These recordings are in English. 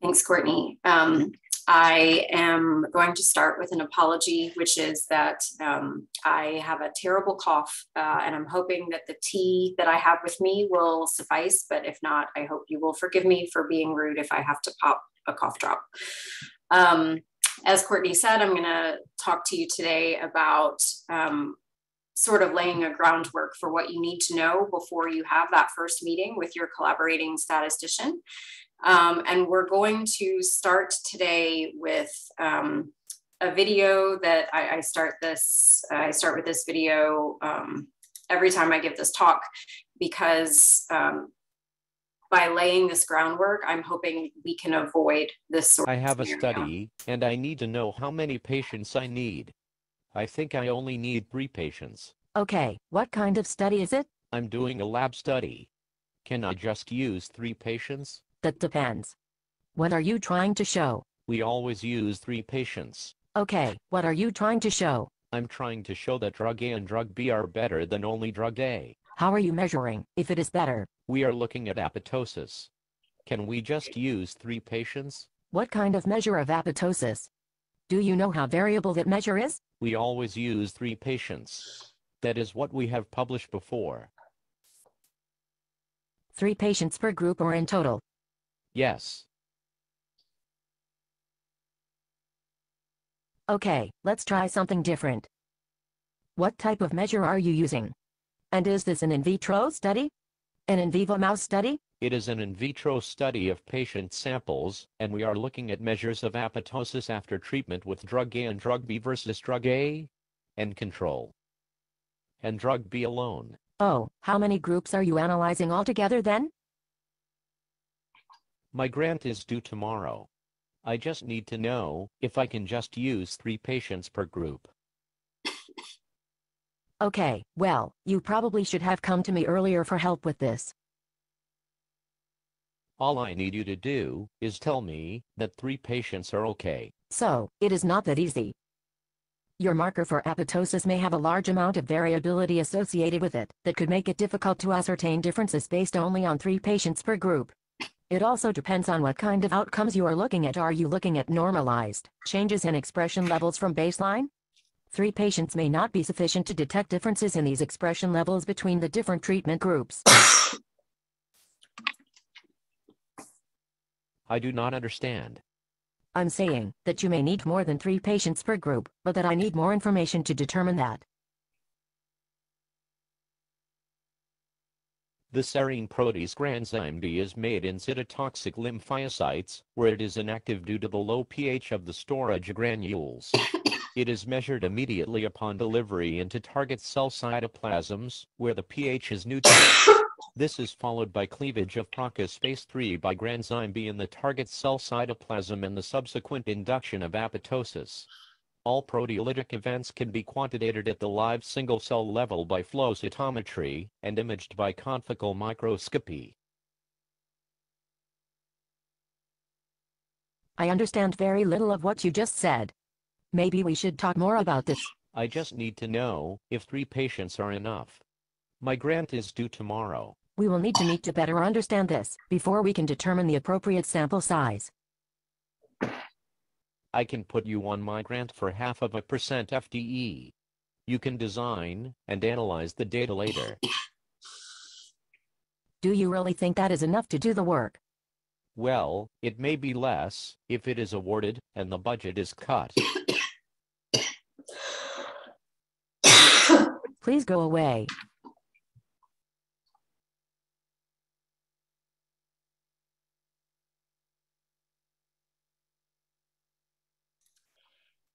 Thanks, Courtney. Um, I am going to start with an apology, which is that um, I have a terrible cough, uh, and I'm hoping that the tea that I have with me will suffice. But if not, I hope you will forgive me for being rude if I have to pop a cough drop. Um, as Courtney said, I'm going to talk to you today about um, sort of laying a groundwork for what you need to know before you have that first meeting with your collaborating statistician. Um, and we're going to start today with um, a video that I, I, start this, I start with this video um, every time I give this talk because um, by laying this groundwork, I'm hoping we can avoid this sort I have a study and I need to know how many patients I need. I think I only need three patients. Okay, what kind of study is it? I'm doing a lab study. Can I just use three patients? That depends. What are you trying to show? We always use three patients. Okay, what are you trying to show? I'm trying to show that drug A and drug B are better than only drug A. How are you measuring if it is better? We are looking at apoptosis. Can we just use three patients? What kind of measure of apoptosis? Do you know how variable that measure is? We always use three patients. That is what we have published before. Three patients per group or in total? Yes. Okay, let's try something different. What type of measure are you using? And is this an in vitro study? An in vivo mouse study? It is an in vitro study of patient samples, and we are looking at measures of apoptosis after treatment with drug A and drug B versus drug A and control. And drug B alone. Oh, how many groups are you analyzing altogether then? My grant is due tomorrow. I just need to know if I can just use three patients per group. Okay, well, you probably should have come to me earlier for help with this. All I need you to do is tell me that three patients are okay. So, it is not that easy. Your marker for apoptosis may have a large amount of variability associated with it that could make it difficult to ascertain differences based only on three patients per group. It also depends on what kind of outcomes you are looking at. Are you looking at normalized changes in expression levels from baseline? Three patients may not be sufficient to detect differences in these expression levels between the different treatment groups. I do not understand. I'm saying that you may need more than three patients per group, but that I need more information to determine that. The serine protease granzyme B is made in cytotoxic lymphocytes, where it is inactive due to the low pH of the storage granules. It is measured immediately upon delivery into target cell cytoplasms, where the pH is neutral. This is followed by cleavage of procaspase 3 by granzyme B in the target cell cytoplasm and the subsequent induction of apoptosis. All proteolytic events can be quantitated at the live single-cell level by flow cytometry and imaged by confocal microscopy. I understand very little of what you just said. Maybe we should talk more about this. I just need to know if three patients are enough. My grant is due tomorrow. We will need to meet to better understand this before we can determine the appropriate sample size. I can put you on my grant for half of a percent FTE. You can design and analyze the data later. Do you really think that is enough to do the work? Well, it may be less if it is awarded and the budget is cut. Please go away.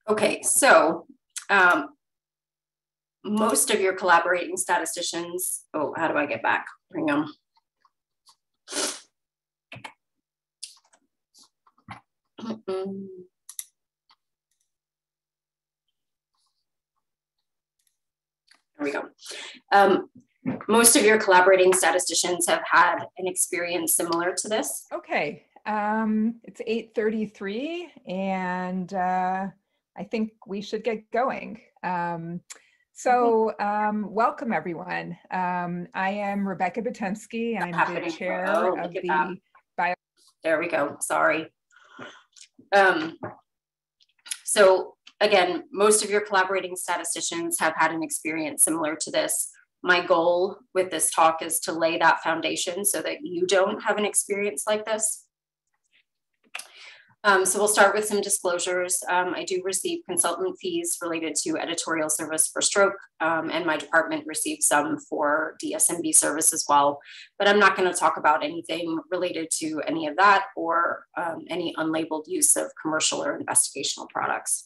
Okay, so um, most of your collaborating statisticians, oh, how do I get back? Bring them. There we go. Um, most of your collaborating statisticians have had an experience similar to this. Okay, um, it's 8.33 and uh, I think we should get going. Um, so um, welcome everyone. Um, I am Rebecca Batemski. I'm the chair of the bio. There we go. Sorry. Um, so again, most of your collaborating statisticians have had an experience similar to this. My goal with this talk is to lay that foundation so that you don't have an experience like this. Um, so we'll start with some disclosures. Um, I do receive consultant fees related to editorial service for stroke, um, and my department receives some for DSMB service as well. But I'm not going to talk about anything related to any of that or um, any unlabeled use of commercial or investigational products.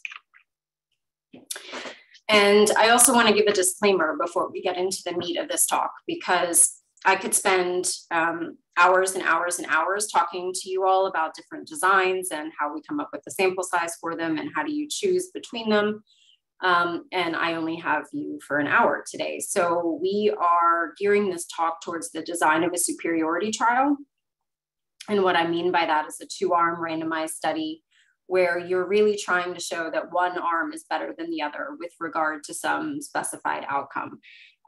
And I also want to give a disclaimer before we get into the meat of this talk, because I could spend um, hours and hours and hours talking to you all about different designs and how we come up with the sample size for them and how do you choose between them. Um, and I only have you for an hour today. So we are gearing this talk towards the design of a superiority trial. And what I mean by that is a two arm randomized study where you're really trying to show that one arm is better than the other with regard to some specified outcome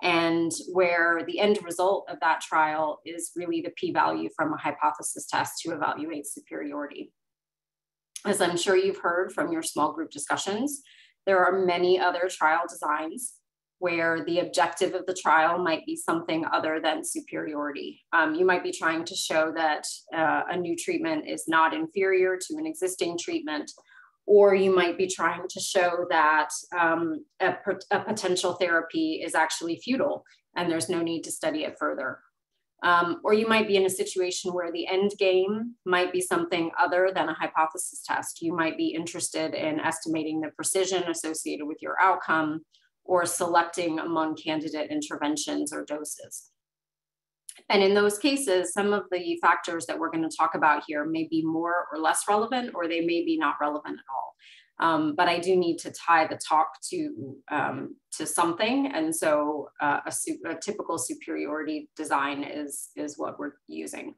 and where the end result of that trial is really the p-value from a hypothesis test to evaluate superiority. As I'm sure you've heard from your small group discussions, there are many other trial designs where the objective of the trial might be something other than superiority. Um, you might be trying to show that uh, a new treatment is not inferior to an existing treatment or you might be trying to show that um, a, a, potential therapy is actually futile and there's no need to study it further. Um, or you might be in a situation where the end game might be something other than a hypothesis test. You might be interested in estimating the precision associated with your outcome or selecting among candidate interventions or doses. And in those cases, some of the factors that we're going to talk about here may be more or less relevant, or they may be not relevant at all. Um, but I do need to tie the talk to um, to something, and so uh, a, a, typical superiority design is is what we're using.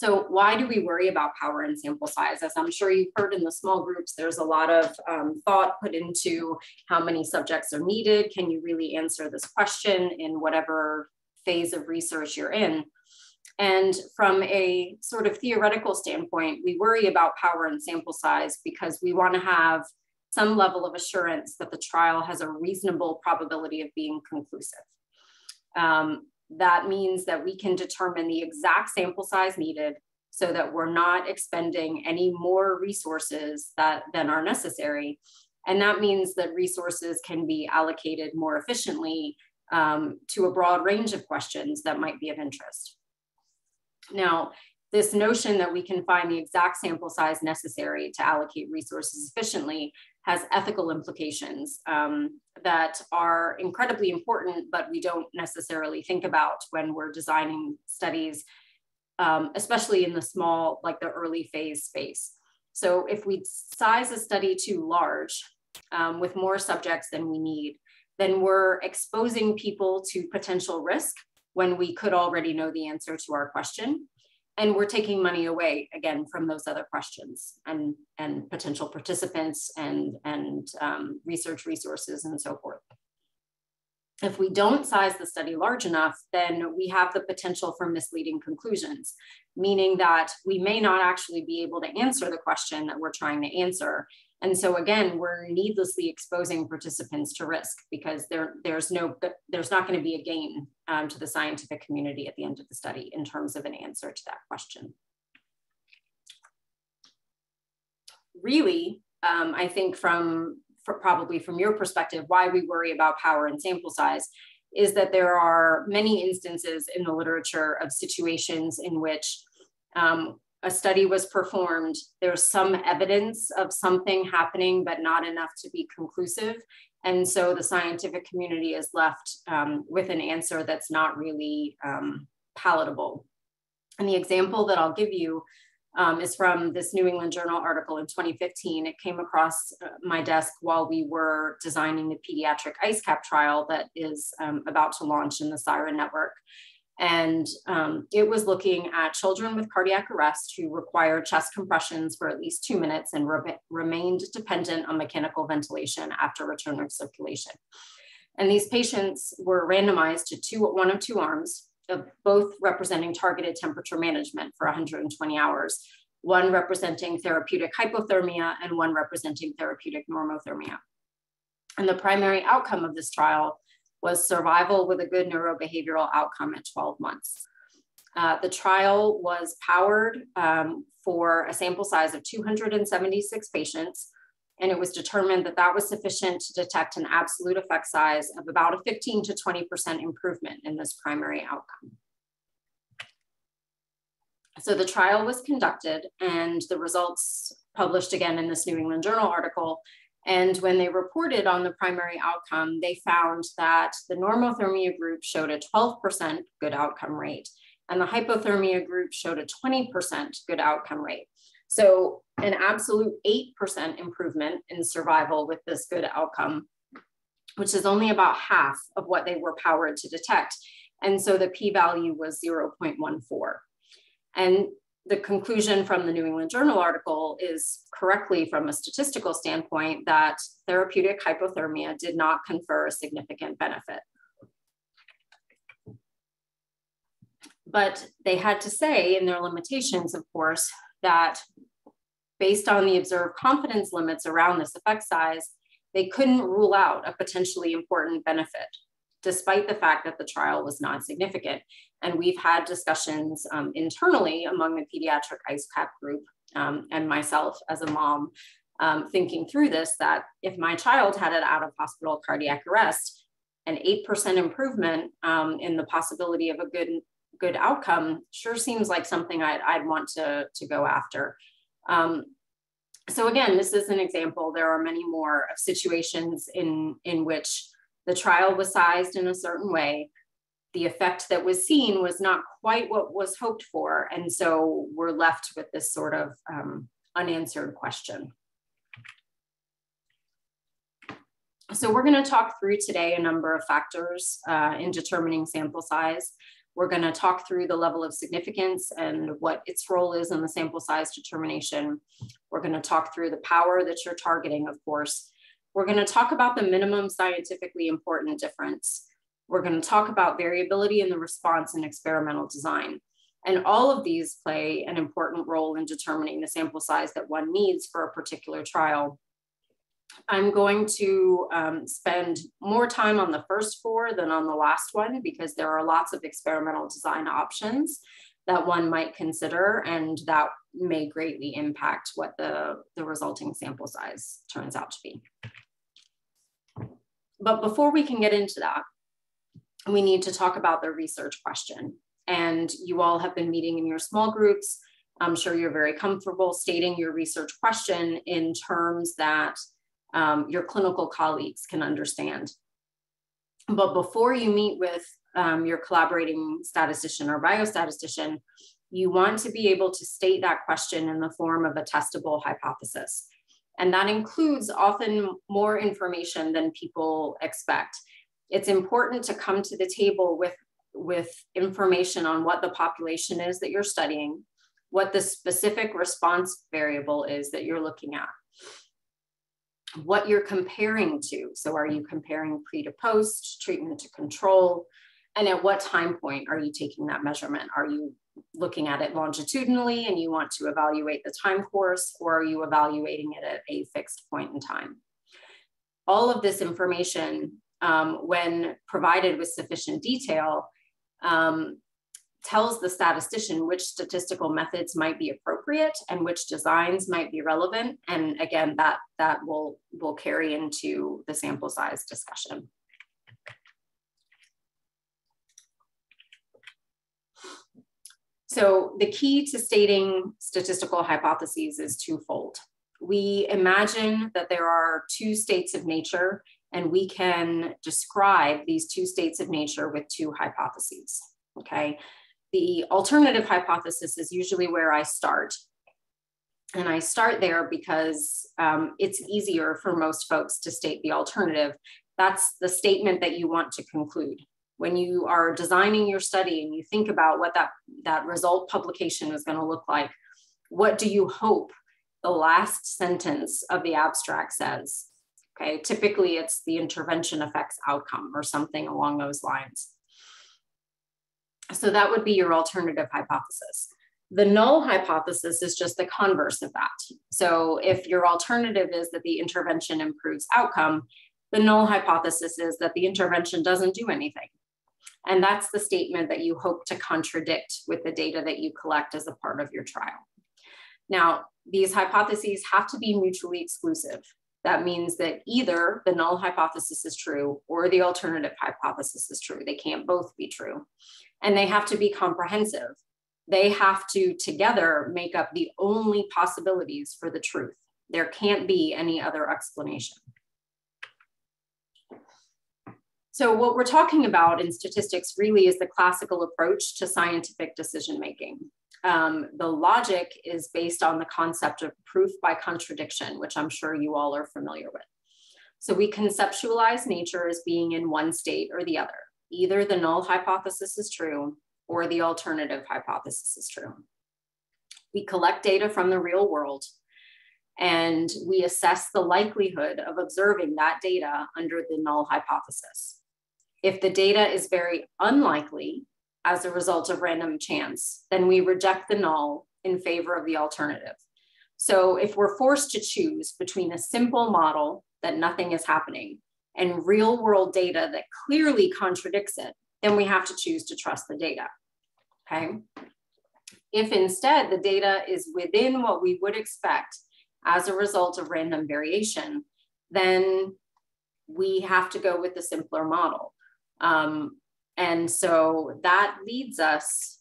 So why do we worry about power and sample size? As I'm sure you've heard in the small groups, there's a lot of um, thought put into how many subjects are needed. Can you really answer this question in whatever phase of research you're in? And from a sort of theoretical standpoint, we worry about power and sample size because we want to have some level of assurance that the trial has a reasonable probability of being conclusive. Um, that means that we can determine the exact sample size needed so that we're not expending any more resources that, than are necessary. And that means that resources can be allocated more efficiently um, to a broad range of questions that might be of interest. Now, this notion that we can find the exact sample size necessary to allocate resources efficiently has ethical implications um, that are incredibly important, but we don't necessarily think about when we're designing studies, um, especially in the small, like the early phase space. So if we size a study too large um, with more subjects than we need, then we're exposing people to potential risk when we could already know the answer to our question and we're taking money away again from those other questions and and potential participants and and um, research resources and so forth. If we don't size the study large enough then we have the potential for misleading conclusions meaning that we may not actually be able to answer the question that we're trying to answer and so again, we're needlessly exposing participants to risk because there, there's no, there's not going to be a gain um, to the scientific community at the end of the study in terms of an answer to that question. Really, um, I think from probably from your perspective, why we worry about power and sample size is that there are many instances in the literature of situations in which um, a study was performed, there's some evidence of something happening, but not enough to be conclusive. And so the scientific community is left um, with an answer that's not really um, palatable. And the example that I'll give you um, is from this New England Journal article in 2015. It came across uh, my desk while we were designing the pediatric ICECAP trial that is um, about to launch in the SIREN network. And um, it was looking at children with cardiac arrest who required chest compressions for at least two minutes and re remained dependent on mechanical ventilation after return of circulation. And these patients were randomized to two, one of two arms, uh, both representing targeted temperature management for 120 hours, one representing therapeutic hypothermia and one representing therapeutic normothermia. And the primary outcome of this trial was survival with a good neurobehavioral outcome at 12 months. Uh, the trial was powered um, for a sample size of 276 patients, and it was determined that that was sufficient to detect an absolute effect size of about a 15 to 20% improvement in this primary outcome. So the trial was conducted and the results published again in this New England Journal article. And when they reported on the primary outcome, they found that the normothermia group showed a 12% good outcome rate and the hypothermia group showed a 20% good outcome rate. So an absolute 8% improvement in survival with this good outcome, which is only about half of what they were powered to detect. And so the p-value was 0.14. And the conclusion from the New England Journal article is correctly from a statistical standpoint that therapeutic hypothermia did not confer a significant benefit. But they had to say in their limitations, of course, that based on the observed confidence limits around this effect size, they couldn't rule out a potentially important benefit, despite the fact that the trial was non significant. And we've had discussions um, internally among the pediatric ICECAP group um, and myself as a mom um, thinking through this that if my child had an out of hospital cardiac arrest, an 8% improvement um, in the possibility of a good good outcome sure seems like something I'd, I'd want to, to go after. Um, so again, this is an example. There are many more of situations in, in which the trial was sized in a certain way. The effect that was seen was not quite what was hoped for. And so we're left with this sort of um, unanswered question. So we're going to talk through today a number of factors uh, in determining sample size. We're going to talk through the level of significance and what its role is in the sample size determination. We're going to talk through the power that you're targeting, of course. We're going to talk about the minimum scientifically important difference. We're going to talk about variability in the response in experimental design. And all of these play an important role in determining the sample size that one needs for a particular trial I'm going to um, spend more time on the first four than on the last one because there are lots of experimental design options that one might consider and that may greatly impact what the, the resulting sample size turns out to be. But before we can get into that, we need to talk about the research question. And you all have been meeting in your small groups. I'm sure you're very comfortable stating your research question in terms that um, your clinical colleagues can understand. But before you meet with um, your collaborating statistician or biostatistician, you want to be able to state that question in the form of a testable hypothesis. And that includes often more information than people expect. It's important to come to the table with, with information on what the population is that you're studying, what the specific response variable is that you're looking at, what you're comparing to. So are you comparing pre to post, treatment to control? And at what time point are you taking that measurement? Are you looking at it longitudinally and you want to evaluate the time course, or are you evaluating it at a fixed point in time? All of this information, um, when provided with sufficient detail, um, tells the statistician which statistical methods might be appropriate and which designs might be relevant. And again, that, that will, will carry into the sample size discussion. So the key to stating statistical hypotheses is twofold. We imagine that there are two states of nature and we can describe these two states of nature with two hypotheses, okay? the alternative hypothesis is usually where I start. And I start there because um, it's easier for most folks to state the alternative. That's the statement that you want to conclude. When you are designing your study and you think about what that, that result publication is going to look like, what do you hope the last sentence of the abstract says? Okay, typically it's the intervention affects outcome or something along those lines. So that would be your alternative hypothesis. The null hypothesis is just the converse of that. So if your alternative is that the intervention improves outcome, the null hypothesis is that the intervention doesn't do anything. And that's the statement that you hope to contradict with the data that you collect as a part of your trial. Now, these hypotheses have to be mutually exclusive. That means that either the null hypothesis is true or the alternative hypothesis is true. They can't both be true. And they have to be comprehensive. They have to together make up the only possibilities for the truth. There can't be any other explanation. So what we're talking about in statistics really is the classical approach to scientific decision making. Um, the logic is based on the concept of proof by contradiction, which I'm sure you all are familiar with. So we conceptualize nature as being in one state or the other. Either the null hypothesis is true or the alternative hypothesis is true. We collect data from the real world and we assess the likelihood of observing that data under the null hypothesis. If the data is very unlikely as a result of random chance, then we reject the null in favor of the alternative. So if we're forced to choose between a simple model that nothing is happening and real world data that clearly contradicts it, then we have to choose to trust the data. Okay. If instead the data is within what we would expect as a result of random variation, then we have to go with the simpler model. Um, and so that leads us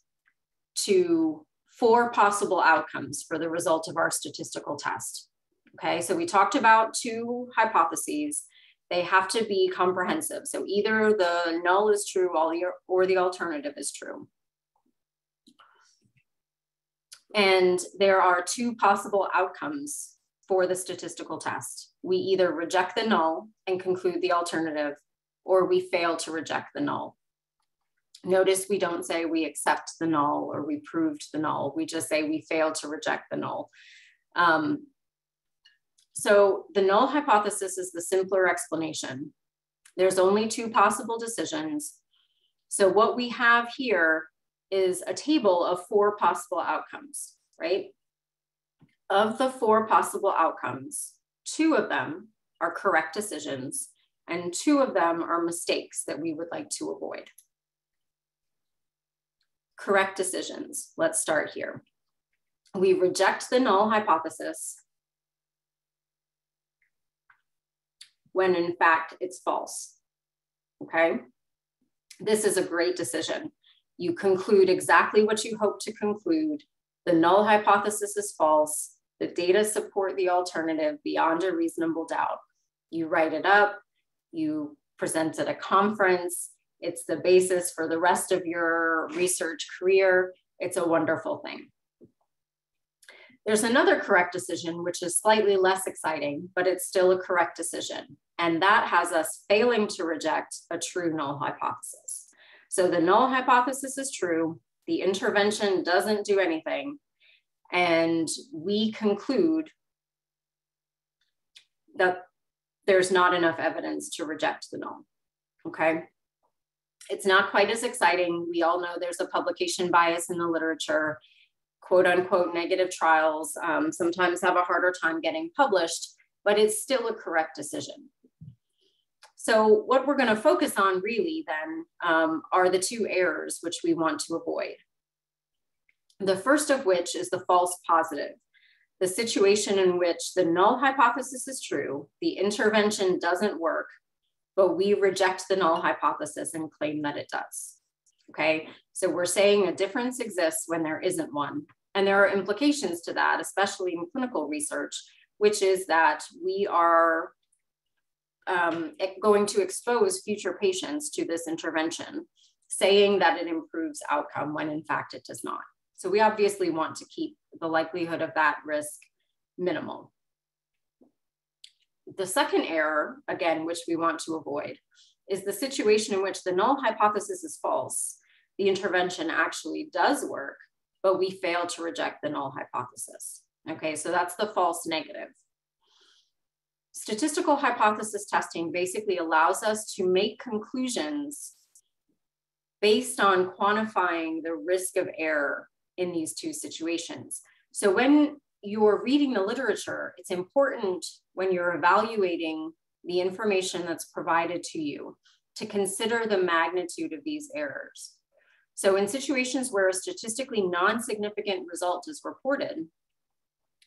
to four possible outcomes for the result of our statistical test. Okay, so we talked about two hypotheses. They have to be comprehensive. So either the null is true or the alternative is true. And there are two possible outcomes for the statistical test. We either reject the null and conclude the alternative, or we fail to reject the null. Notice we don't say we accept the null or we proved the null. We just say we fail to reject the null. Um, so the null hypothesis is the simpler explanation. There's only two possible decisions. So what we have here is a table of four possible outcomes, right? Of the four possible outcomes, two of them are correct decisions and two of them are mistakes that we would like to avoid. Correct decisions. Let's start here. We reject the null hypothesis when in fact it's false. Okay. This is a great decision. You conclude exactly what you hope to conclude. The null hypothesis is false. The data support the alternative beyond a reasonable doubt. You write it up, you present at a conference. It's the basis for the rest of your research career. It's a wonderful thing. There's another correct decision, which is slightly less exciting, but it's still a correct decision. And that has us failing to reject a true null hypothesis. So the null hypothesis is true. The intervention doesn't do anything. And we conclude that there's not enough evidence to reject the null. Okay. It's not quite as exciting. We all know there's a publication bias in the literature. Quote unquote negative trials um, sometimes have a harder time getting published, but it's still a correct decision. So, what we're going to focus on really then um, are the two errors which we want to avoid. The first of which is the false positive the situation in which the null hypothesis is true, the intervention doesn't work, but we reject the null hypothesis and claim that it does. Okay, so we're saying a difference exists when there isn't one. And there are implications to that, especially in clinical research, which is that we are um, going to expose future patients to this intervention, saying that it improves outcome when in fact it does not. So we obviously want to keep the likelihood of that risk minimal. The second error, again, which we want to avoid, is the situation in which the null hypothesis is false. The intervention actually does work, but we fail to reject the null hypothesis. Okay, so that's the false negative. Statistical hypothesis testing basically allows us to make conclusions based on quantifying the risk of error in these two situations. So when you're reading the literature, it's important when you're evaluating the information that's provided to you to consider the magnitude of these errors. So in situations where a statistically non-significant result is reported,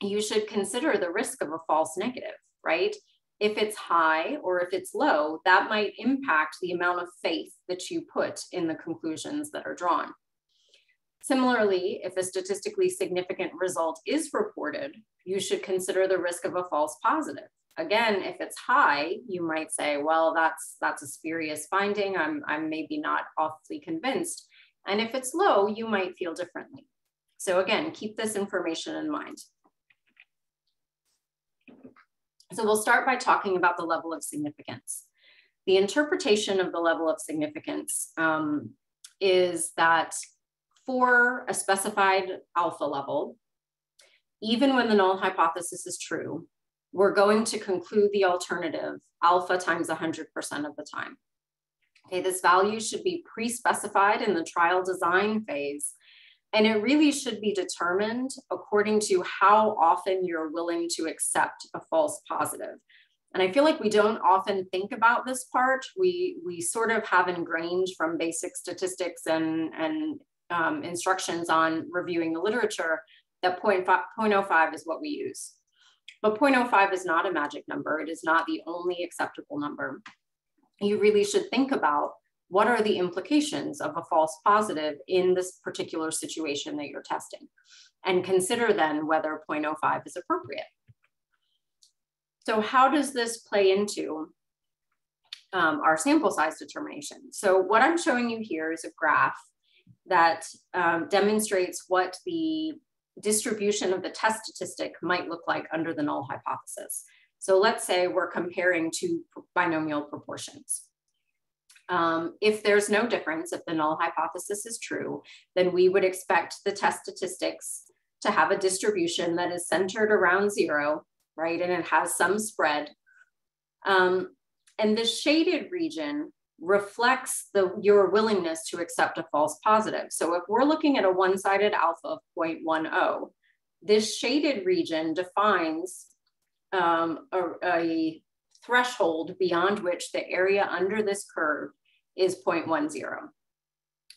you should consider the risk of a false negative, right? If it's high or if it's low, that might impact the amount of faith that you put in the conclusions that are drawn. Similarly, if a statistically significant result is reported, you should consider the risk of a false positive. Again, if it's high, you might say, well, that's that's a spurious finding. I'm, I'm maybe not awfully convinced. And if it's low, you might feel differently. So again, keep this information in mind. So we'll start by talking about the level of significance. The interpretation of the level of significance um, is that for a specified alpha level, even when the null hypothesis is true, we're going to conclude the alternative alpha times 100% of the time. Okay, this value should be pre-specified in the trial design phase and it really should be determined according to how often you're willing to accept a false positive. And I feel like we don't often think about this part. We, we sort of have ingrained from basic statistics and, and um, instructions on reviewing the literature that 0.05 is what we use. But 0.05 is not a magic number. It is not the only acceptable number. You really should think about what are the implications of a false positive in this particular situation that you're testing? And consider then whether 0.05 is appropriate. So how does this play into um, our sample size determination? So what I'm showing you here is a graph that um, demonstrates what the distribution of the test statistic might look like under the null hypothesis. So let's say we're comparing two binomial proportions. Um, if there's no difference, if the null hypothesis is true, then we would expect the test statistics to have a distribution that is centered around zero, right? And it has some spread. Um, and the shaded region reflects the, your willingness to accept a false positive. So if we're looking at a one-sided alpha of 0.10, this shaded region defines um, a, a threshold beyond which the area under this curve is 0.10.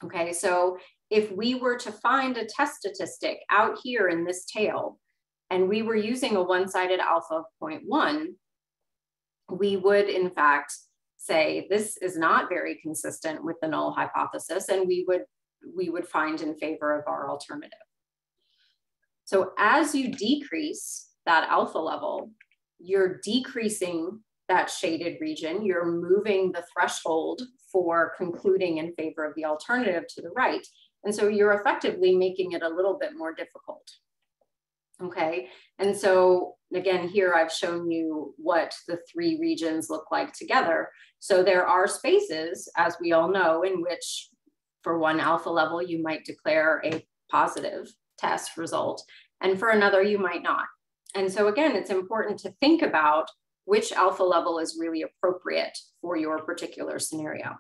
Okay, so if we were to find a test statistic out here in this tail, and we were using a one-sided alpha of 0.1, we would in fact say this is not very consistent with the null hypothesis, and we would, we would find in favor of our alternative. So as you decrease that alpha level, you're decreasing that shaded region, you're moving the threshold for concluding in favor of the alternative to the right. And so you're effectively making it a little bit more difficult. Okay, and so again, here I've shown you what the three regions look like together. So there are spaces, as we all know, in which for one alpha level, you might declare a positive test result, and for another, you might not. And so again, it's important to think about which alpha level is really appropriate for your particular scenario.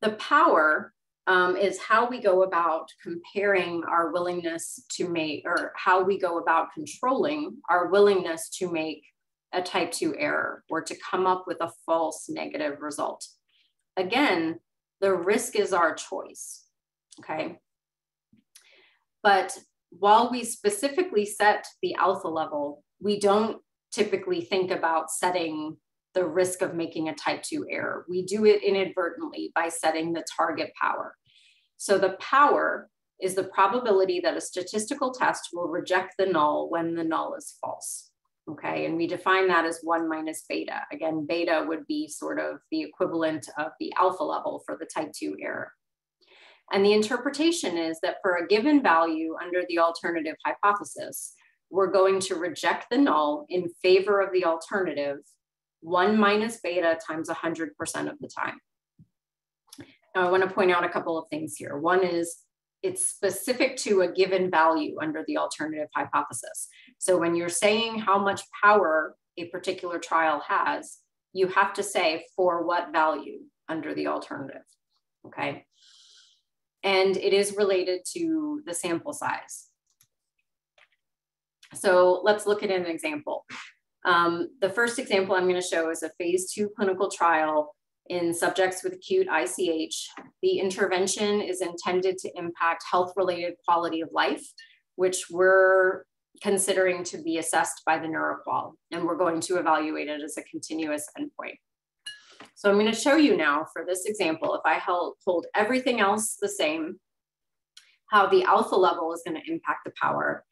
The power um, is how we go about comparing our willingness to make, or how we go about controlling our willingness to make a type 2 error or to come up with a false negative result. Again, the risk is our choice, okay? But while we specifically set the alpha level we don't typically think about setting the risk of making a type 2 error. We do it inadvertently by setting the target power. So the power is the probability that a statistical test will reject the null when the null is false. Okay, and we define that as one minus beta. Again, beta would be sort of the equivalent of the alpha level for the type 2 error. And the interpretation is that for a given value under the alternative hypothesis, we're going to reject the null in favor of the alternative, one minus beta times 100% of the time. Now I wanna point out a couple of things here. One is it's specific to a given value under the alternative hypothesis. So when you're saying how much power a particular trial has, you have to say for what value. under the alternative, okay? And it is related to the sample size. So let's look at an example. Um, the first example I'm going to show is a phase two clinical trial in subjects with acute ICH. The intervention is intended to impact health related quality of life, which we're considering to be assessed by the NeuroQoL, and we're going to evaluate it as a continuous endpoint. So I'm going to show you now for this example, if I hold, hold everything else the same, how the alpha level is going to impact the power.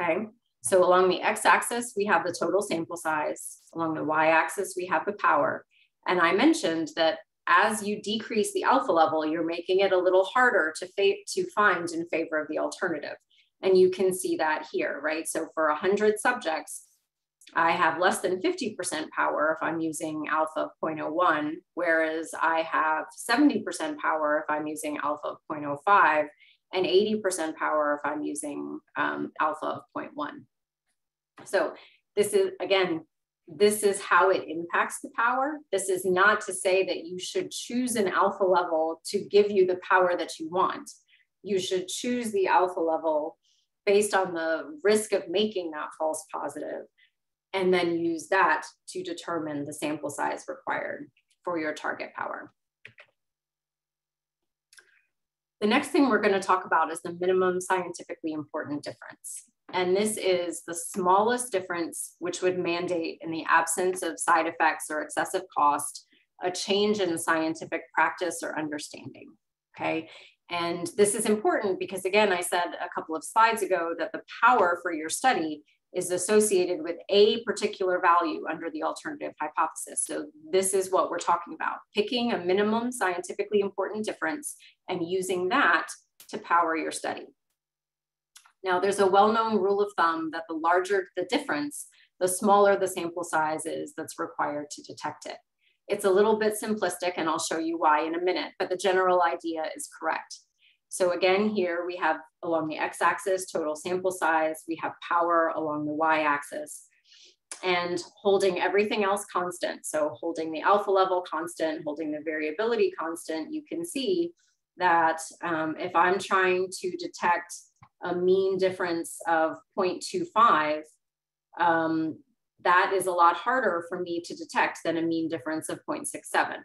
Okay, so along the x-axis, we have the total sample size. Along the y-axis, we have the power. And I mentioned that as you decrease the alpha level, you're making it a little harder to, to find in favor of the alternative. And you can see that here, right? So for 100 subjects, I have less than 50% power if I'm using alpha of 0.01, whereas I have 70% power if I'm using alpha of 0.05 and 80% power if I'm using um, alpha of 0.1. So this is, again, this is how it impacts the power. This is not to say that you should choose an alpha level to give you the power that you want. You should choose the alpha level based on the risk of making that false positive and then use that to determine the sample size required for your target power. The next thing we're gonna talk about is the minimum scientifically important difference. And this is the smallest difference which would mandate in the absence of side effects or excessive cost, a change in scientific practice or understanding, okay? And this is important because again, I said a couple of slides ago that the power for your study is associated with a particular value under the alternative hypothesis. So this is what we're talking about, picking a minimum scientifically important difference and using that to power your study. Now there's a well-known rule of thumb that the larger the difference, the smaller the sample size is that's required to detect it. It's a little bit simplistic and I'll show you why in a minute, but the general idea is correct. So again, here we have along the x-axis, total sample size, we have power along the y-axis and holding everything else constant. So holding the alpha level constant, holding the variability constant, you can see that um, if I'm trying to detect a mean difference of 0.25, um, that is a lot harder for me to detect than a mean difference of 0.67,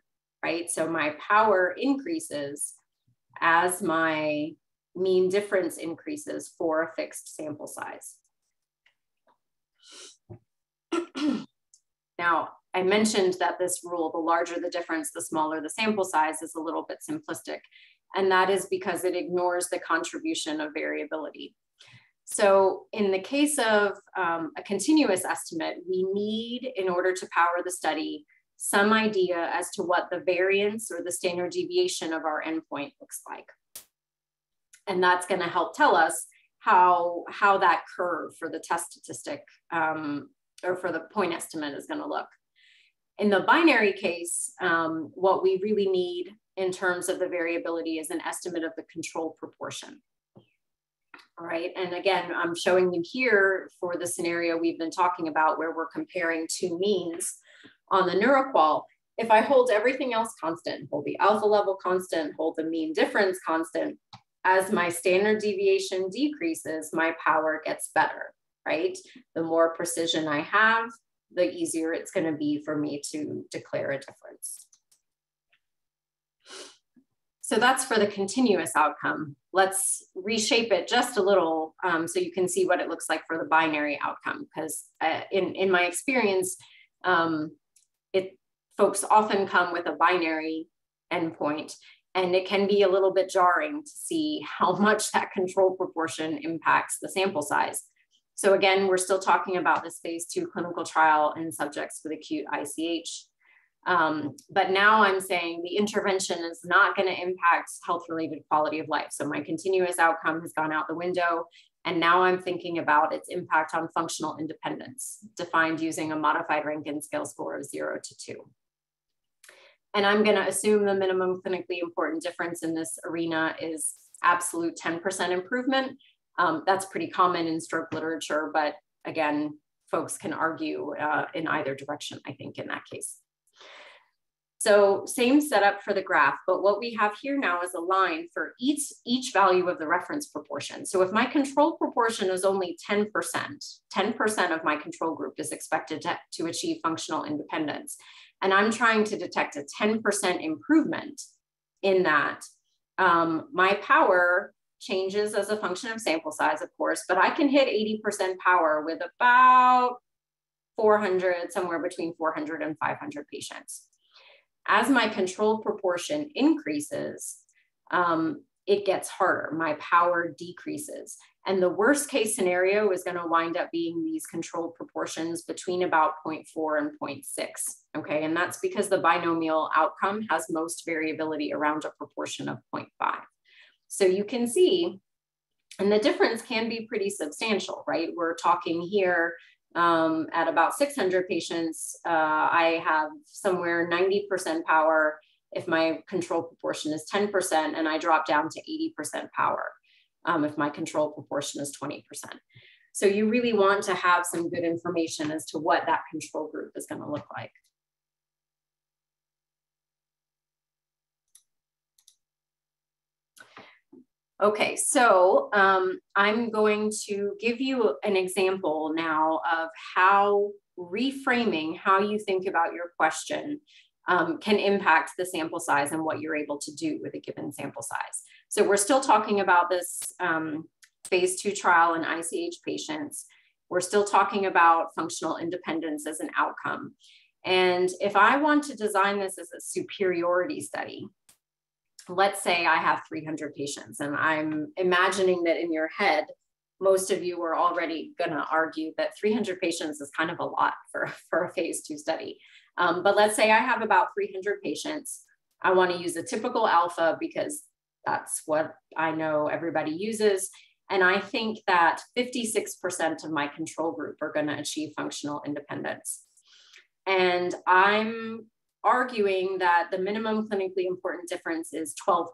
right? So my power increases as my mean difference increases for a fixed sample size. now, I mentioned that this rule, the larger the difference, the smaller the sample size is a little bit simplistic. And that is because it ignores the contribution of variability. So in the case of um, a continuous estimate, we need, in order to power the study, some idea as to what the variance or the standard deviation of our endpoint looks like. And that's gonna help tell us how, how that curve for the test statistic um, or for the point estimate is gonna look. In the binary case, um, what we really need in terms of the variability is an estimate of the control proportion. All right, and again, I'm showing you here for the scenario we've been talking about where we're comparing two means on the NeuroQoL. If I hold everything else constant, hold the alpha level constant, hold the mean difference constant, as my standard deviation decreases, my power gets better, right? The more precision I have, the easier it's gonna be for me to declare a difference. So that's for the continuous outcome. Let's reshape it just a little um, so you can see what it looks like for the binary outcome. Because uh, in, in my experience, um, it folks often come with a binary endpoint and it can be a little bit jarring to see how much that control proportion impacts the sample size. So again, we're still talking about this phase two clinical trial in subjects with acute ICH. Um, but now I'm saying the intervention is not going to impact health related quality of life. So my continuous outcome has gone out the window. And now I'm thinking about its impact on functional independence, defined using a modified Rankin scale score of zero to two. And I'm going to assume the minimum clinically important difference in this arena is absolute 10% improvement. Um, that's pretty common in stroke literature, but again, folks can argue uh, in either direction, I think, in that case. So same setup for the graph, but what we have here now is a line for each, each value of the reference proportion. So if my control proportion is only 10%, 10% of my control group is expected to, to achieve functional independence. And I'm trying to detect a 10% improvement in that. Um, my power changes as a function of sample size, of course, but I can hit 80% power with about 400, somewhere between 400 and 500 patients as my control proportion increases, um, it gets harder. My power decreases. And the worst case scenario is going to wind up being these control proportions between about 0.4 and 0.6. Okay. And that's because the binomial outcome has most variability around a proportion of 0.5. So you can see, and the difference can be pretty substantial, right? We're talking here um, at about 600 patients, uh, I have somewhere 90% power if my control proportion is 10%, and I drop down to 80% power um, if my control proportion is 20%. So you really want to have some good information as to what that control group is going to look like. Okay, so um, I'm going to give you an example now of how reframing how you think about your question um, can impact the sample size and what you're able to do with a given sample size. So we're still talking about this um, phase two trial in ICH patients. We're still talking about functional independence as an outcome. And if I want to design this as a superiority study, let's say I have 300 patients and I'm imagining that in your head, most of you are already going to argue that 300 patients is kind of a lot for, for a phase two study. Um, but let's say I have about 300 patients. I want to use a typical alpha because that's what I know everybody uses. And I think that 56% of my control group are going to achieve functional independence. And I'm arguing that the minimum clinically important difference is 12%.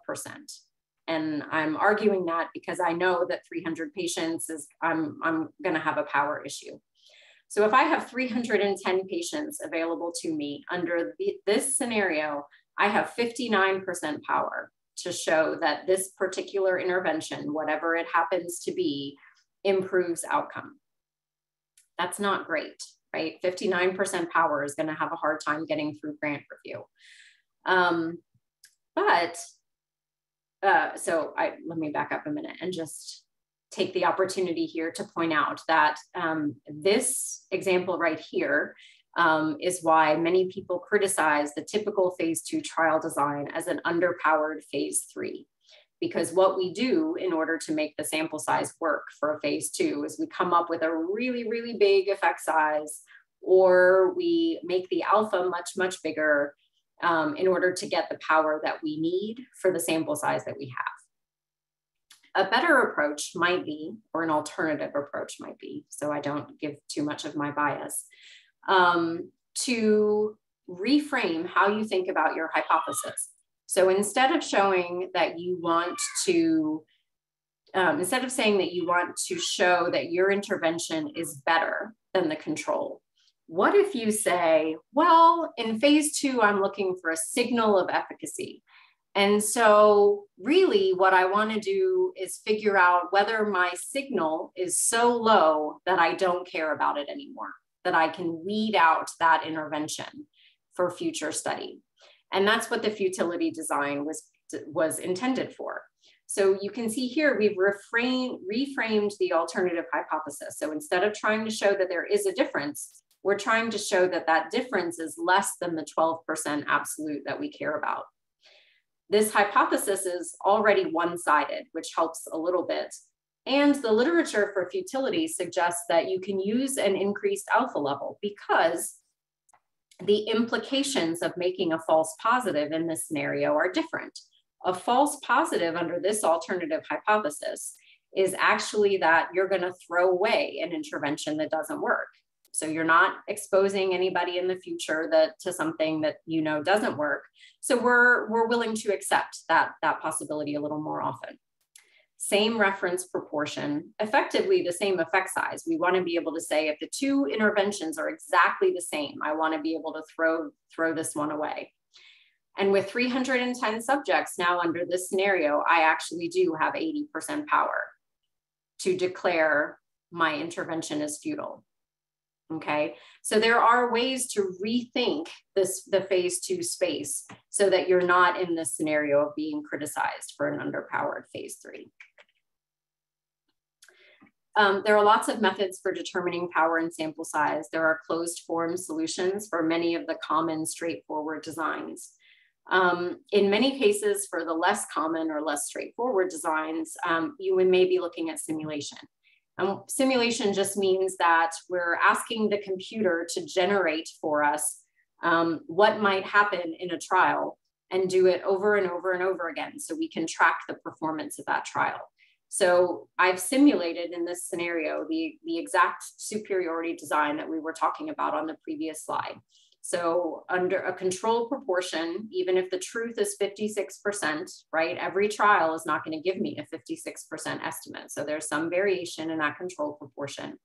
And I'm arguing that because I know that 300 patients is, I'm, I'm gonna have a power issue. So if I have 310 patients available to me under the, this scenario, I have 59% power to show that this particular intervention, whatever it happens to be, improves outcome. That's not great right? 59% power is going to have a hard time getting through grant review. Um, but uh, so I let me back up a minute and just take the opportunity here to point out that um, this example right here um, is why many people criticize the typical phase two trial design as an underpowered phase three because what we do in order to make the sample size work for a phase two is we come up with a really, really big effect size, or we make the alpha much, much bigger um, in order to get the power that we need for the sample size that we have. A better approach might be, or an alternative approach might be, so I don't give too much of my bias, um, to reframe how you think about your hypothesis. So instead of showing that you want to, um, instead of saying that you want to show that your intervention is better than the control, what if you say, well, in phase two, I'm looking for a signal of efficacy. And so, really, what I want to do is figure out whether my signal is so low that I don't care about it anymore, that I can weed out that intervention for future study. And that's what the futility design was, was intended for. So you can see here, we've reframed, reframed the alternative hypothesis. So instead of trying to show that there is a difference, we're trying to show that that difference is less than the 12% absolute that we care about. This hypothesis is already one-sided, which helps a little bit. And the literature for futility suggests that you can use an increased alpha level because the implications of making a false positive in this scenario are different. A false positive under this alternative hypothesis is actually that you're going to throw away an intervention that doesn't work. So you're not exposing anybody in the future that to something that you know doesn't work. So we're we're willing to accept that that possibility a little more often same reference proportion, effectively the same effect size. We want to be able to say if the two interventions are exactly the same, I want to be able to throw, throw this one away. And with 310 subjects now under this scenario, I actually do have 80% power to declare my intervention as futile. Okay, so there are ways to rethink this the phase two space so that you're not in this scenario of being criticized for an underpowered phase three. Um, there are lots of methods for determining power and sample size. There are closed form solutions for many of the common straightforward designs. Um, in many cases, for the less common or less straightforward designs, um, you may be looking at simulation. Um, simulation just means that we're asking the computer to generate for us um, what might happen in a trial and do it over and over and over again so we can track the performance of that trial. So I've simulated in this scenario the, the exact superiority design that we were talking about on the previous slide. So under a control proportion, even if the truth is 56%, right, every trial is not going to give me a 56% estimate. So there's some variation in that control proportion.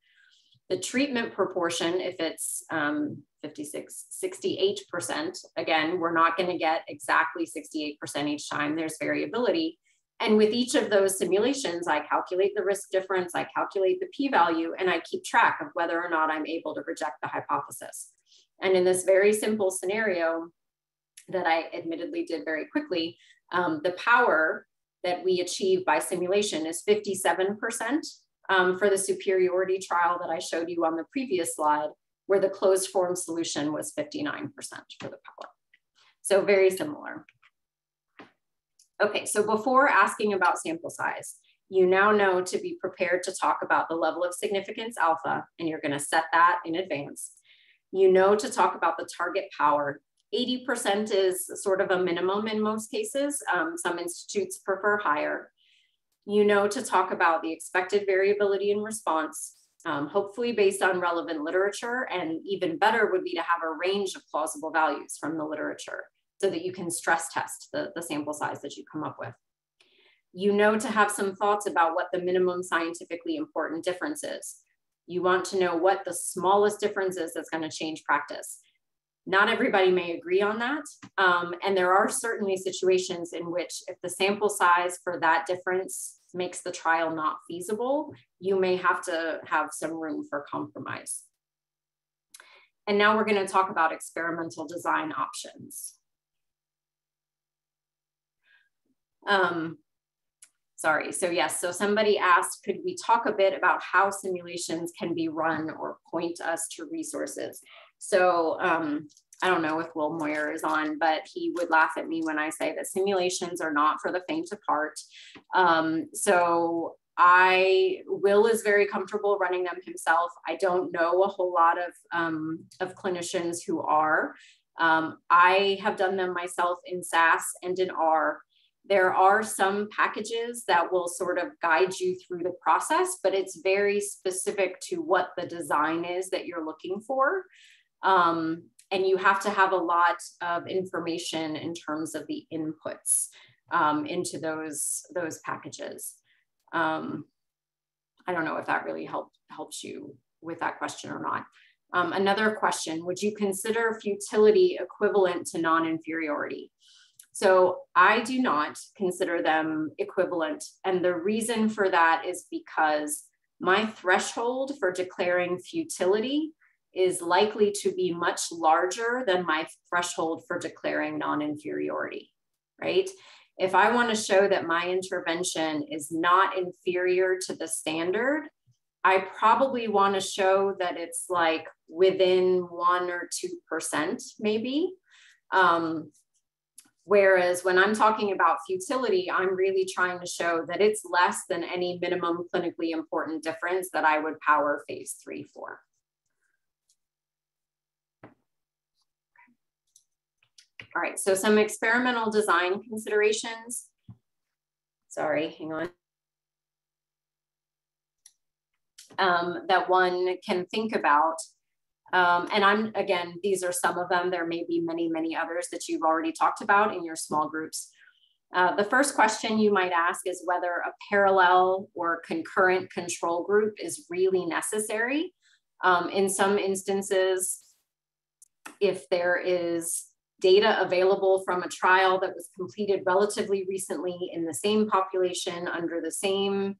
The treatment proportion, if it's um, 56, 68%, again, we're not going to get exactly 68% each time. There's variability. And with each of those simulations, I calculate the risk difference, I calculate the p-value, and I keep track of whether or not I'm able to reject the hypothesis. And in this very simple scenario that I admittedly did very quickly, um, the power that we achieve by simulation is 57% um, for the superiority trial that I showed you on the previous slide, where the closed form solution was 59% for the power. So very similar. Okay, so before asking about sample size, you now know to be prepared to talk about the level of significance alpha, and you're gonna set that in advance. You know to talk about the target power. 80% is sort of a minimum in most cases. Um, some institutes prefer higher. You know to talk about the expected variability in response, um, hopefully based on relevant literature, and even better would be to have a range of plausible values from the literature so that you can stress test the, the sample size that you come up with. You know to have some thoughts about what the minimum scientifically important difference is. You want to know what the smallest difference is that's going to change practice. Not everybody may agree on that. Um, and there are certainly situations in which if the sample size for that difference makes the trial not feasible, you may have to have some room for compromise. And now we're going to talk about experimental design options. Um, Sorry. So yes, so somebody asked, could we talk a bit about how simulations can be run or point us to resources? So um, I don't know if Will Meurer is on, but he would laugh at me when I say that simulations are not for the faint of heart. Um, so I Will is very comfortable running them himself. I don't know a whole lot of um, of clinicians who are. Um, I have done them myself in SAS and in R. There are some packages that will sort of guide you through the process, but it's very specific to what the design is that you're looking for. Um, and you have to have a lot of information in terms of the inputs um, into those, those packages. Um, I don't know if that really help, helps you with that question or not. Um, another question, would you consider futility equivalent to non-inferiority? So I do not consider them equivalent. And the reason for that is because my threshold for declaring futility is likely to be much larger than my threshold for declaring non-inferiority, right? If I want to show that my intervention is not inferior to the standard, I probably want to show that it's like within one or 2% maybe. Um, Whereas when I'm talking about futility, I'm really trying to show that it's less than any minimum clinically important difference that I would power phase three for. All right, so some experimental design considerations. Sorry, hang on. Um, that one can think about um, and I'm, again, these are some of them. There may be many, many others that you've already talked about in your small groups. Uh, the first question you might ask is whether a parallel or concurrent control group is really necessary. Um, in some instances, if there is data available from a trial that was completed relatively recently in the same population under the same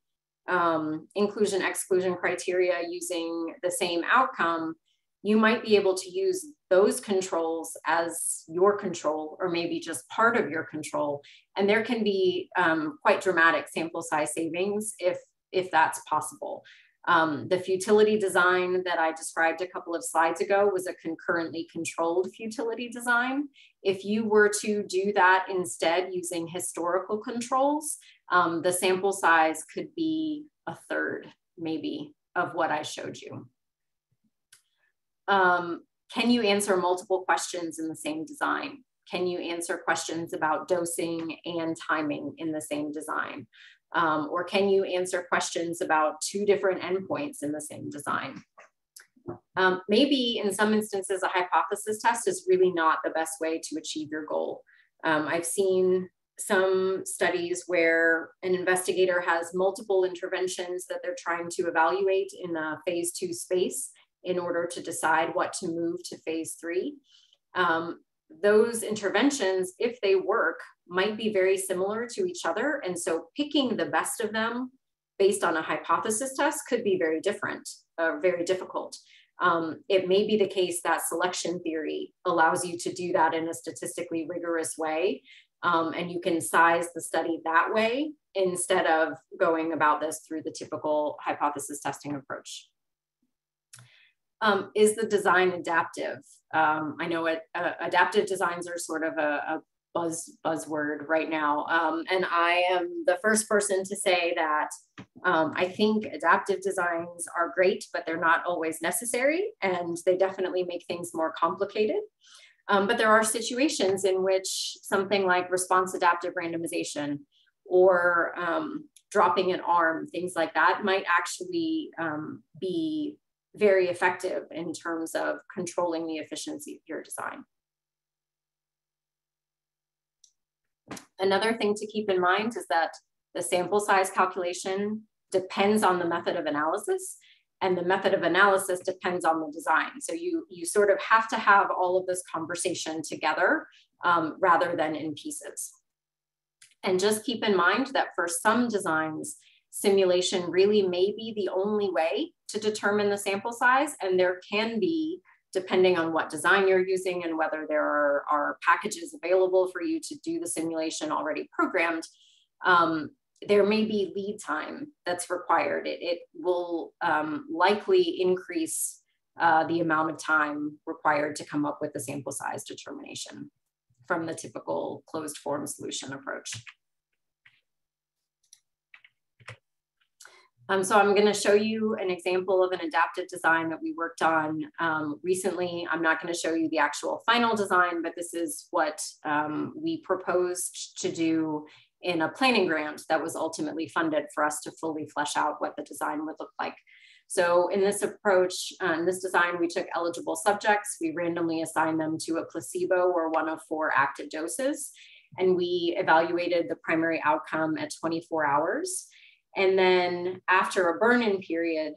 um, inclusion exclusion criteria using the same outcome, you might be able to use those controls as your control or maybe just part of your control. And there can be um, quite dramatic sample size savings if, if that's possible. Um, the futility design that I described a couple of slides ago was a concurrently controlled futility design. If you were to do that instead using historical controls, um, the sample size could be a third maybe of what I showed you. Um, can you answer multiple questions in the same design? Can you answer questions about dosing and timing in the same design? Um, or can you answer questions about two different endpoints in the same design? Um, maybe in some instances, a hypothesis test is really not the best way to achieve your goal. Um, I've seen some studies where an investigator has multiple interventions that they're trying to evaluate in a phase two space in order to decide what to move to phase three. Um, those interventions, if they work, might be very similar to each other. And so picking the best of them based on a hypothesis test could be very different, uh, very difficult. Um, it may be the case that selection theory allows you to do that in a statistically rigorous way. Um, and you can size the study that way instead of going about this through the typical hypothesis testing approach. Um, is the design adaptive? Um, I know it, uh, adaptive designs are sort of a, a buzz buzzword right now. Um, and I am the first person to say that um, I think adaptive designs are great, but they're not always necessary. And they definitely make things more complicated. Um, but there are situations in which something like response adaptive randomization or um, dropping an arm, things like that might actually um, be very effective in terms of controlling the efficiency of your design. Another thing to keep in mind is that the sample size calculation depends on the method of analysis and the method of analysis depends on the design. So you, you sort of have to have all of this conversation together um, rather than in pieces. And just keep in mind that for some designs, simulation really may be the only way to determine the sample size. And there can be, depending on what design you're using and whether there are, are packages available for you to do the simulation already programmed, um, there may be lead time that's required. It, it will um, likely increase uh, the amount of time required to come up with the sample size determination from the typical closed form solution approach. Um, so I'm going to show you an example of an adaptive design that we worked on um, recently. I'm not going to show you the actual final design, but this is what um, we proposed to do in a planning grant that was ultimately funded for us to fully flesh out what the design would look like. So in this approach, uh, in this design, we took eligible subjects, we randomly assigned them to a placebo or one of four active doses, and we evaluated the primary outcome at 24 hours. And then after a burn-in period,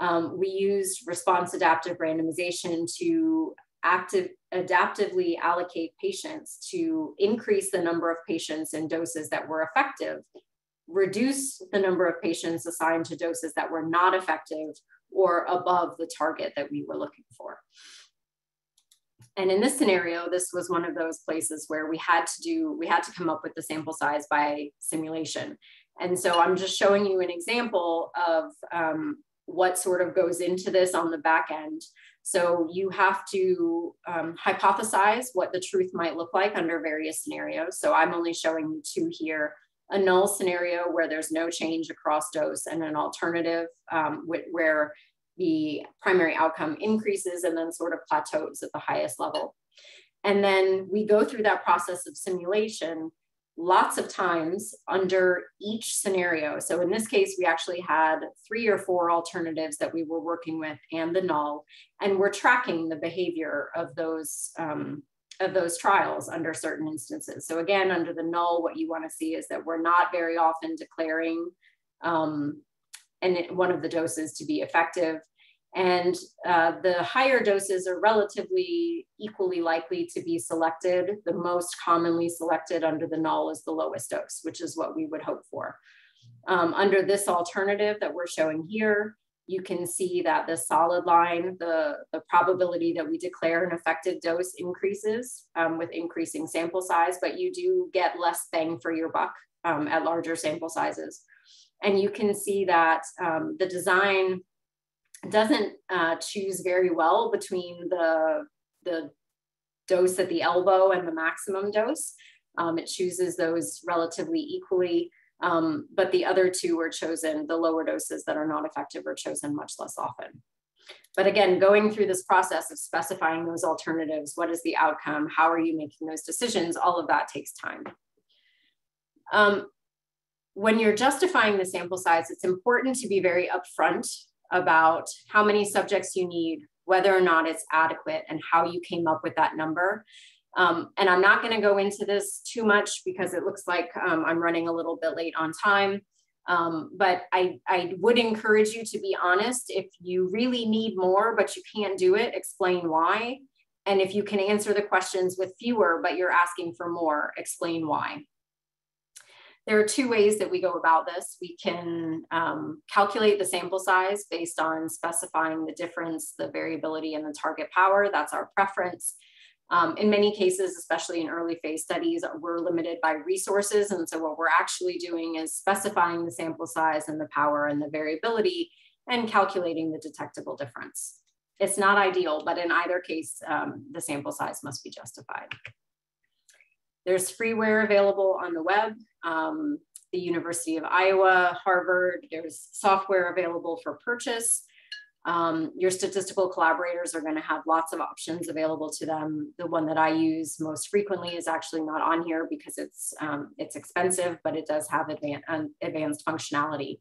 um, we used response adaptive randomization to active, adaptively allocate patients to increase the number of patients and doses that were effective, reduce the number of patients assigned to doses that were not effective or above the target that we were looking for. And in this scenario, this was one of those places where we had to do, we had to come up with the sample size by simulation. And so I'm just showing you an example of um, what sort of goes into this on the back end. So you have to um, hypothesize what the truth might look like under various scenarios. So I'm only showing you two here, a null scenario where there's no change across dose and an alternative um, where the primary outcome increases and then sort of plateaus at the highest level. And then we go through that process of simulation lots of times under each scenario. So in this case, we actually had three or four alternatives that we were working with and the null, and we're tracking the behavior of those um, of those trials under certain instances. So again, under the null, what you want to see is that we're not very often declaring um, and one of the doses to be effective. And uh, the higher doses are relatively equally likely to be selected. The most commonly selected under the null is the lowest dose, which is what we would hope for. Um, under this alternative that we're showing here, you can see that the solid line, the, the probability that we declare an effective dose increases um, with increasing sample size, but you do get less bang for your buck um, at larger sample sizes. And you can see that um, the design doesn't uh, choose very well between the, the dose at the elbow and the maximum dose. Um, it chooses those relatively equally, um, but the other two were chosen, the lower doses that are not effective are chosen much less often. But again, going through this process of specifying those alternatives, what is the outcome? How are you making those decisions? All of that takes time. Um, when you're justifying the sample size, it's important to be very upfront about how many subjects you need, whether or not it's adequate, and how you came up with that number. Um, and I'm not going to go into this too much because it looks like um, I'm running a little bit late on time. Um, but I, I would encourage you to be honest. If you really need more, but you can't do it, explain why. And if you can answer the questions with fewer, but you're asking for more, explain why. There are two ways that we go about this. We can um, calculate the sample size based on specifying the difference, the variability, and the target power. That's our preference. Um, in many cases, especially in early phase studies, we're limited by resources. And so what we're actually doing is specifying the sample size and the power and the variability and calculating the detectable difference. It's not ideal, but in either case, um, the sample size must be justified. There's freeware available on the web. Um, the University of Iowa, Harvard, there's software available for purchase. Um, your statistical collaborators are going to have lots of options available to them. The one that I use most frequently is actually not on here because it's um, it's expensive, but it does have advanced, advanced functionality.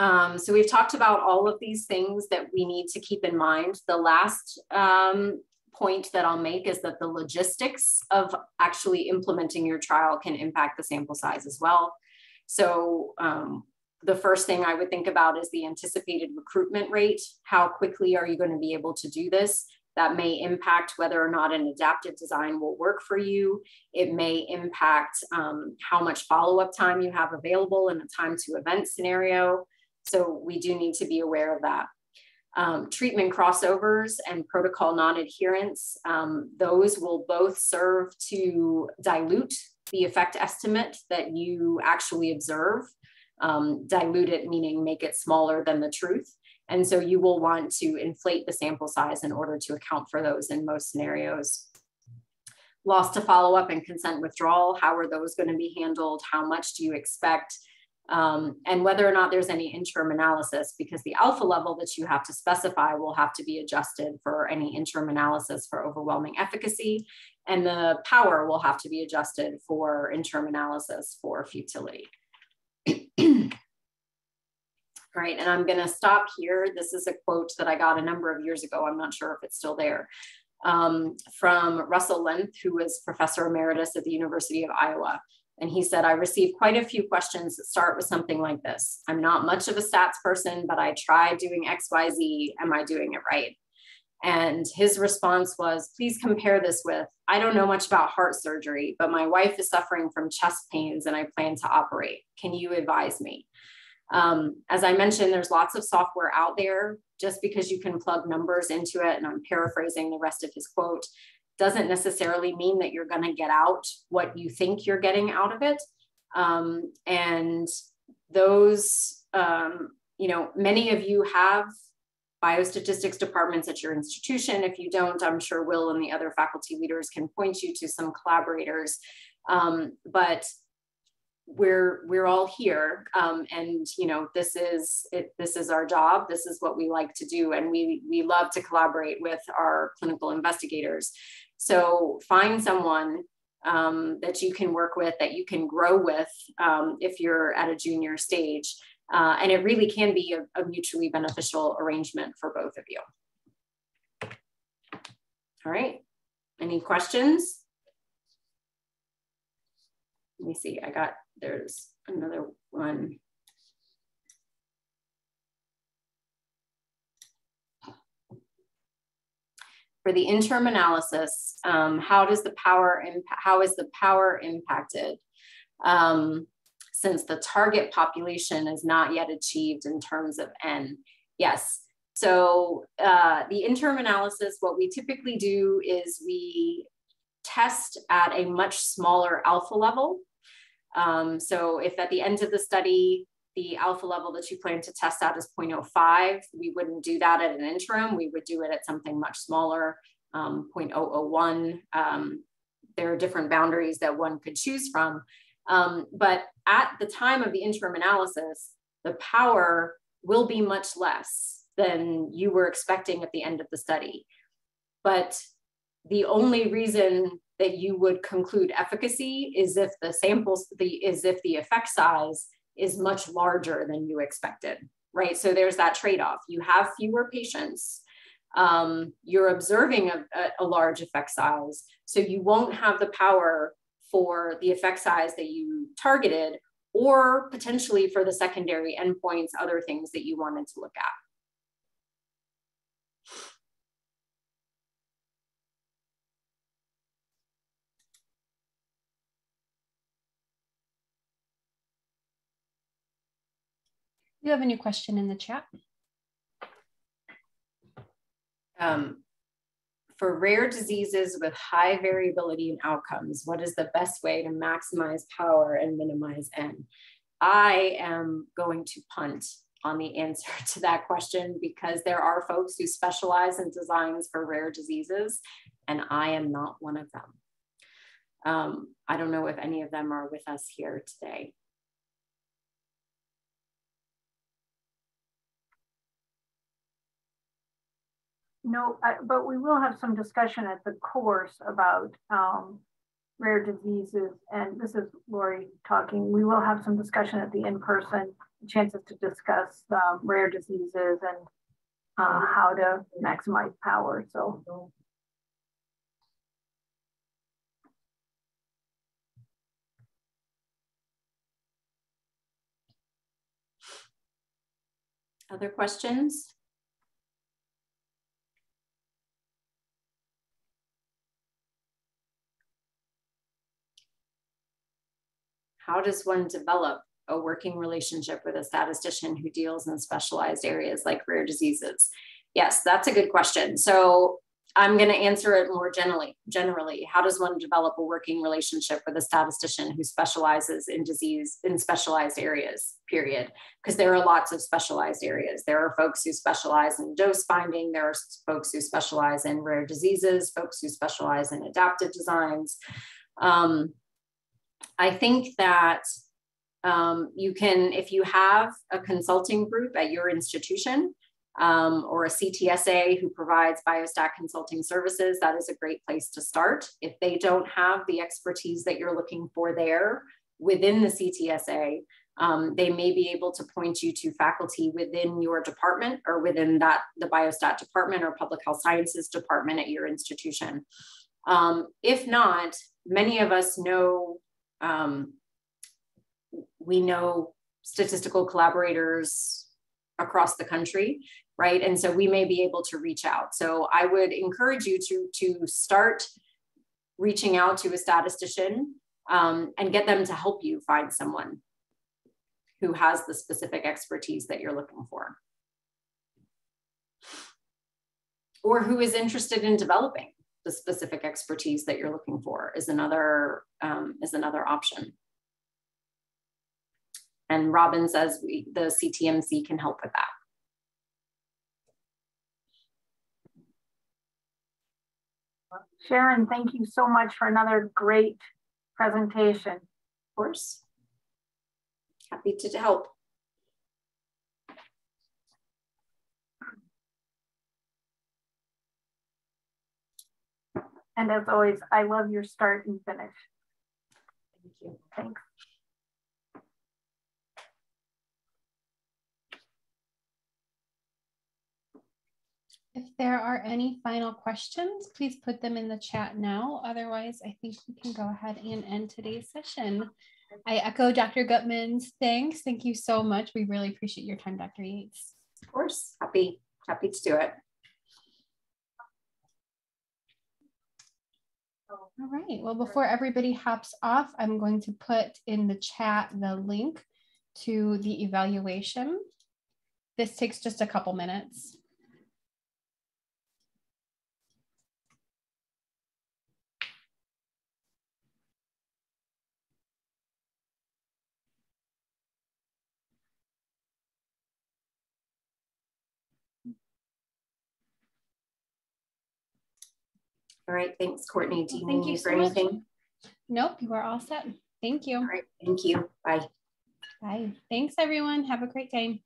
Um, so we've talked about all of these things that we need to keep in mind. The last um, point that I'll make is that the logistics of actually implementing your trial can impact the sample size as well. So um, the first thing I would think about is the anticipated recruitment rate. How quickly are you going to be able to do this? That may impact whether or not an adaptive design will work for you. It may impact um, how much follow-up time you have available in a time to event scenario. So we do need to be aware of that. Um, treatment crossovers and protocol non-adherence, um, those will both serve to dilute the effect estimate that you actually observe. Um, dilute it, meaning make it smaller than the truth. And so you will want to inflate the sample size in order to account for those in most scenarios. Loss to follow up and consent withdrawal, how are those going to be handled? How much do you expect? Um, and whether or not there's any interim analysis, because the alpha level that you have to specify will have to be adjusted for any interim analysis for overwhelming efficacy, and the power will have to be adjusted for interim analysis for futility. All right, and I'm gonna stop here. This is a quote that I got a number of years ago. I'm not sure if it's still there. Um, from Russell Lenth, who was professor emeritus at the University of Iowa. And he said, I receive quite a few questions that start with something like this. I'm not much of a stats person, but I tried doing XYZ. Am I doing it right? And his response was, please compare this with, I don't know much about heart surgery, but my wife is suffering from chest pains and I plan to operate. Can you advise me? Um, as I mentioned, there's lots of software out there. Just because you can plug numbers into it, and I'm paraphrasing the rest of his quote, doesn't necessarily mean that you're going to get out what you think you're getting out of it. Um, and those, um, you know, many of you have biostatistics departments at your institution. If you don't, I'm sure Will and the other faculty leaders can point you to some collaborators. Um, but we're we're all here um, and you know this is it, this is our job this is what we like to do and we we love to collaborate with our clinical investigators so find someone um, that you can work with, that you can grow with um, if you're at a junior stage. Uh, and it really can be a, a mutually beneficial arrangement for both of you. All right, any questions? let me see, I got, there's another one. For the interim analysis, um, how does the power how is the power impacted? Um, since the target population is not yet achieved in terms of N. Yes, so uh, the interim analysis, what we typically do is we test at a much smaller alpha level. Um, so if at the end of the study, the alpha level that you plan to test at is 0.05, we wouldn't do that at an interim. We would do it at something much smaller, um, 0.001. Um, there are different boundaries that one could choose from. Um, but at the time of the interim analysis, the power will be much less than you were expecting at the end of the study. But the only reason that you would conclude efficacy is if the samples, the, is if the effect size is much larger than you expected, right? So there's that trade-off. You have fewer patients, um, you're observing a, a large effect size, so you won't have the power for the effect size that you targeted or potentially for the secondary endpoints, other things that you wanted to look at. You have a new question in the chat. Um, for rare diseases with high variability in outcomes, what is the best way to maximize power and minimize N? I am going to punt on the answer to that question because there are folks who specialize in designs for rare diseases, and I am not one of them. Um, I don't know if any of them are with us here today. No, I, but we will have some discussion at the course about um, rare diseases. And this is Lori talking. We will have some discussion at the in-person chances to discuss um, rare diseases and uh, how to maximize power. So. Other questions? How does one develop a working relationship with a statistician who deals in specialized areas like rare diseases? Yes, that's a good question. So I'm going to answer it more generally. Generally, how does one develop a working relationship with a statistician who specializes in disease in specialized areas? Period. Because there are lots of specialized areas. There are folks who specialize in dose finding. There are folks who specialize in rare diseases. Folks who specialize in adaptive designs. Um, I think that um, you can, if you have a consulting group at your institution um, or a CTSA who provides biostat consulting services, that is a great place to start. If they don't have the expertise that you're looking for there within the CTSA, um, they may be able to point you to faculty within your department or within that the biostat department or public health sciences department at your institution. Um, if not, many of us know um, we know statistical collaborators across the country, right? And so we may be able to reach out. So I would encourage you to, to start reaching out to a statistician um, and get them to help you find someone who has the specific expertise that you're looking for. Or who is interested in developing the specific expertise that you're looking for is another um, is another option. And Robin says we, the CTMC can help with that. Sharon, thank you so much for another great presentation. Of course. Happy to help. And as always, I love your start and finish. Thank you. Thanks. If there are any final questions, please put them in the chat now. Otherwise, I think we can go ahead and end today's session. I echo Dr. Gutman's thanks. Thank you so much. We really appreciate your time, Dr. Yeatts. Of course, happy, happy to do it. All right. Well, before everybody hops off, I'm going to put in the chat the link to the evaluation. This takes just a couple minutes. All right, thanks, Courtney. Do you Thank need you for so much. Nope, you are all set. Thank you. All right, thank you. Bye. Bye. Thanks, everyone. Have a great day.